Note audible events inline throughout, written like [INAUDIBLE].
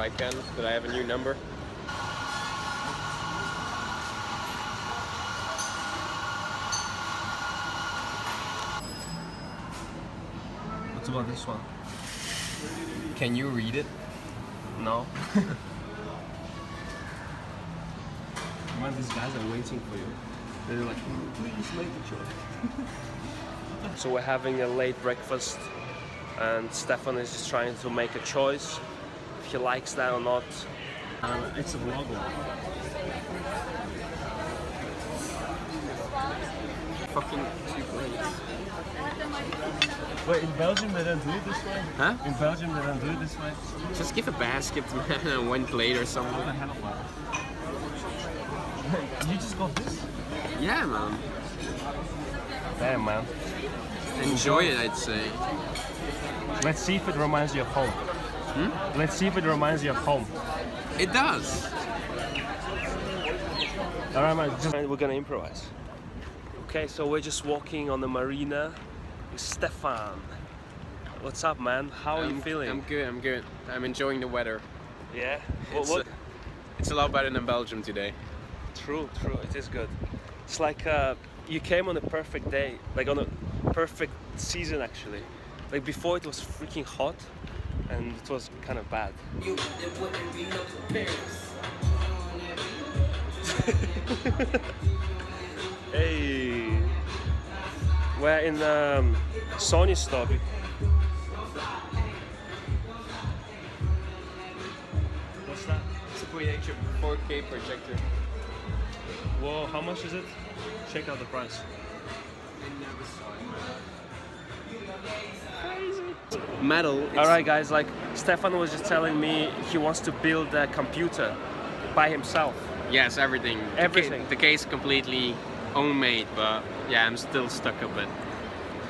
I can, that I have a new number. What about this one? Can you read it? No. [LAUGHS] Man, these guys are waiting for you. They're like, mm, please make a choice. [LAUGHS] so we're having a late breakfast and Stefan is just trying to make a choice he likes that or not. Um, it's a vlog. Fucking two plates. Wait, in Belgium they don't do it this way? Huh? In Belgium they don't do it this way? Just give a basket, [LAUGHS] man, and one plate or something. hell? you just got this? Yeah, man. Damn, man. Enjoy it, I'd say. Let's see if it reminds you of home. Hmm? Let's see if it reminds you of home. It does. All right, man. Just, we're gonna improvise. Okay, so we're just walking on the marina with Stefan. What's up, man? How are you I'm- feeling? I'm good, I'm good. I'm enjoying the weather. yeah. What? It's, what? uh, it's a lot better than Belgium today. True, true. It is good. It's like uh, you came on a perfect day, like on a perfect season, actually. Like before, it was freaking hot, and it was kind of bad. [LAUGHS] hey, we're in um, Sony stock. What's that? It's a PH 4K projector. Whoa, how much is it? Check out the price. Metal. All right, guys. Like Stefan was just telling me, he wants to build a computer by himself. Yes, everything. The ca- Everything. The case completely homemade, but yeah, I'm still stuck a bit.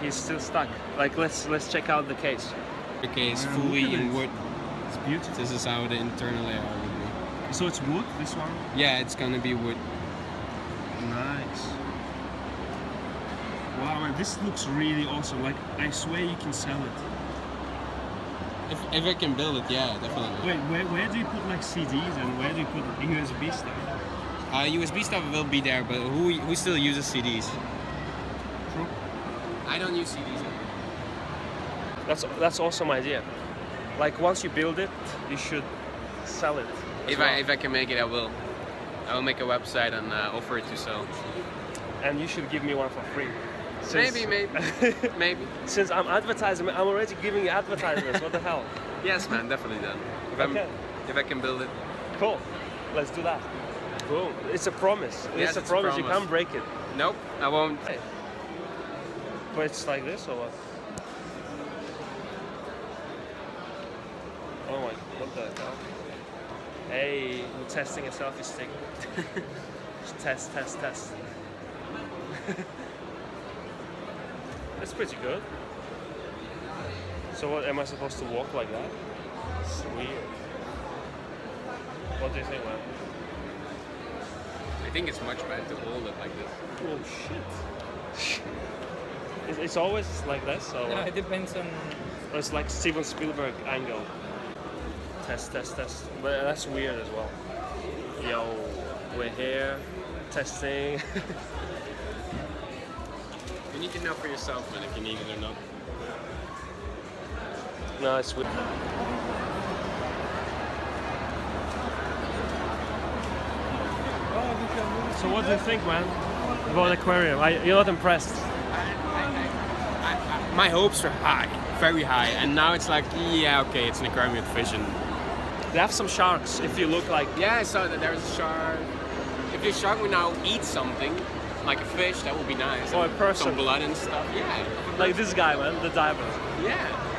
He's still stuck. Like let's let's check out the case. The case Man, fully in wood. It's beautiful. This is how the internal layout would be. So it's wood. This one. Yeah, it's gonna be wood. Nice. Wow, man, this looks really awesome. Like I swear you can sell it. If, if I can build it, yeah, definitely. Wait, where, where do you put like CDs and where do you put USB stuff? Uh, USB stuff will be there, but who who still uses CDs? True. I don't use CDs. That's that's awesome idea. Like once you build it, you should sell it. If well. I if I can make it, I will. I will make a website and uh, offer it to sell. and you should give me one for free. Since- Maybe, maybe, [LAUGHS] maybe. Since I'm advertising, I'm already giving you advertisements. what the hell? [LAUGHS] Yes, man, definitely then. If, Okay. if I can build it. Cool. Let's do that. Cool. It's a promise. Yes, it's a it's a promise. You can't break it. Nope, I won't. Hey. But it's like this or what? Oh my, what the hell? Hey, we're testing a selfie stick. [LAUGHS] Test, test, test. That's pretty good. So what, am I supposed to walk like that? It's weird. What do you think, man? I think it's much better to hold it like this. Oh shit. It's, it's always like this, so... No, uh, it depends on. Or it's like Steven Spielberg angle. Test, test, test. But that's weird as well. Yo, we're here, testing. [LAUGHS] You need to know for yourself, man, if you need it or not. no, it's weird. So what do you think, man? About aquarium? I, you're not impressed? My hopes are high, very high, and now it's like, yeah, okay, it's an aquarium with vision. They have some sharks. If you look like Yeah, I saw that there's a shark. If your shark would now eat something, like a fish, that would be nice. Or a person. Some blood and stuff. Yeah. like this guy, man, the diver. Yeah.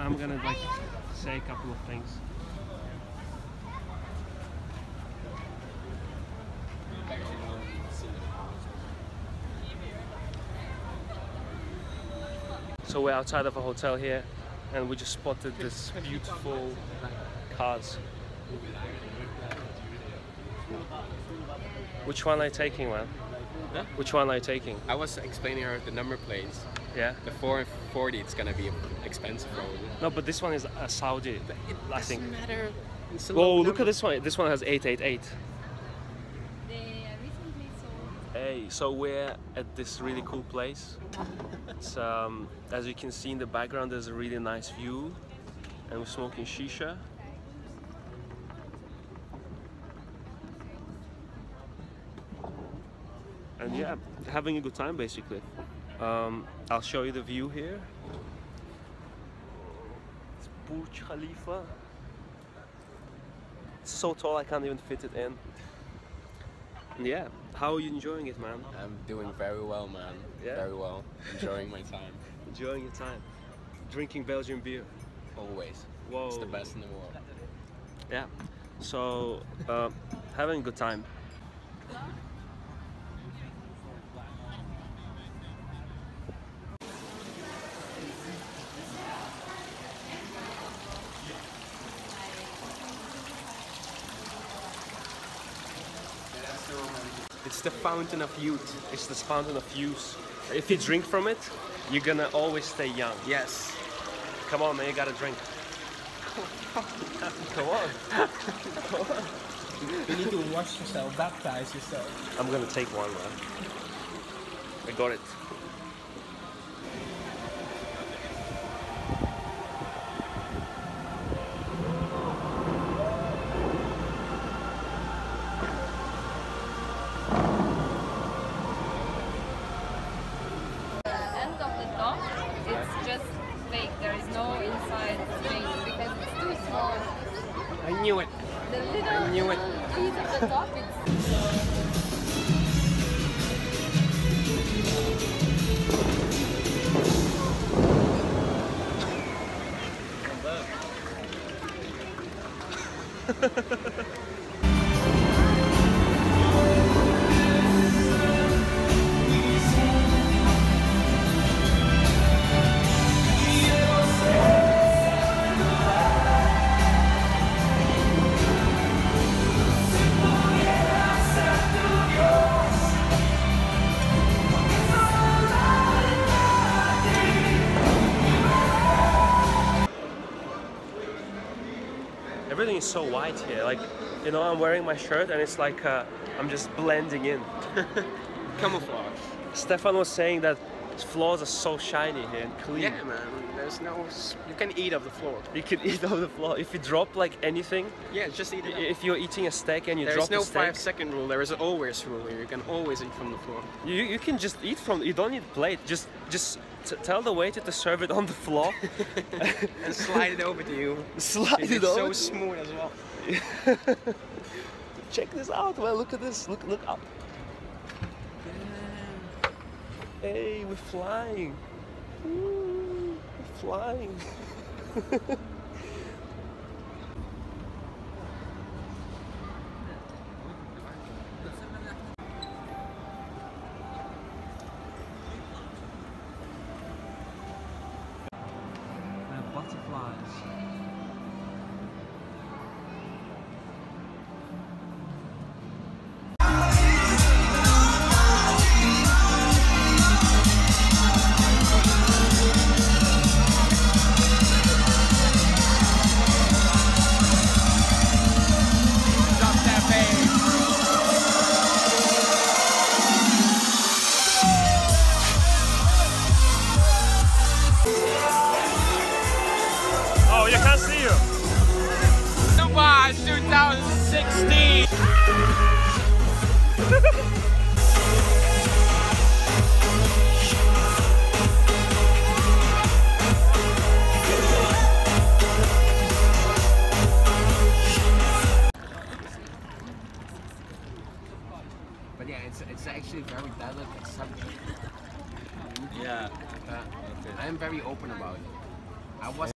I'm gonna like say a couple of things. So we're outside of a hotel here and we just spotted this beautiful cars. Which one are you taking, man? Huh? Which one are you taking? I was explaining her the number plates. Yeah. The 440, it's gonna be expensive probably. No, but this one is a Saudi, I think. Doesn't matter. It's Whoa, look number. at this one. This one has 888. They recently sold Hey, so we're at this really cool place. [LAUGHS] It's, um, as you can see in the background, there's a really nice view, and we're smoking shisha. And yeah, having a good time basically. Um, I'll show you the view here. It's Burj Khalifa. It's so tall I can't even fit it in. And yeah, how are you enjoying it, man? I'm doing very well, man. Yeah? Very well. Enjoying my time. [LAUGHS] Enjoying your time. Drinking Belgian beer. Always. Whoa. It's the best in the world. Yeah. So, uh, having a good time. It's the fountain of youth. It's the fountain of youth. If you drink from it, you're gonna always stay young. Yes. Come on, man, you gotta drink. Come on. You need to wash yourself, baptize yourself. I'm gonna take one, man. I got it. I knew it. The little knew it. [LAUGHS] is so white here. Like, you know, I'm wearing my shirt and it's like uh, I'm just blending in. [LAUGHS] Camouflage. Stefan was saying that floors are so shiny here and clean. Yeah, man. There's no. You can eat off the floor. You can eat off the floor. If you drop like anything, Yeah, just eat it. if you're eating a steak and you There drop is no the steak, five second rule. There is an always rule here. You can always eat from the floor. you, you can just eat from. You don't need plate. Just just tell the waiter to serve it on the floor. [LAUGHS] And slide it over to you. Slide It's it so smooth as well. [LAUGHS] Check this out, man. Look at this. Look look up. Hey, we're flying. Ooh, we're flying. [LAUGHS]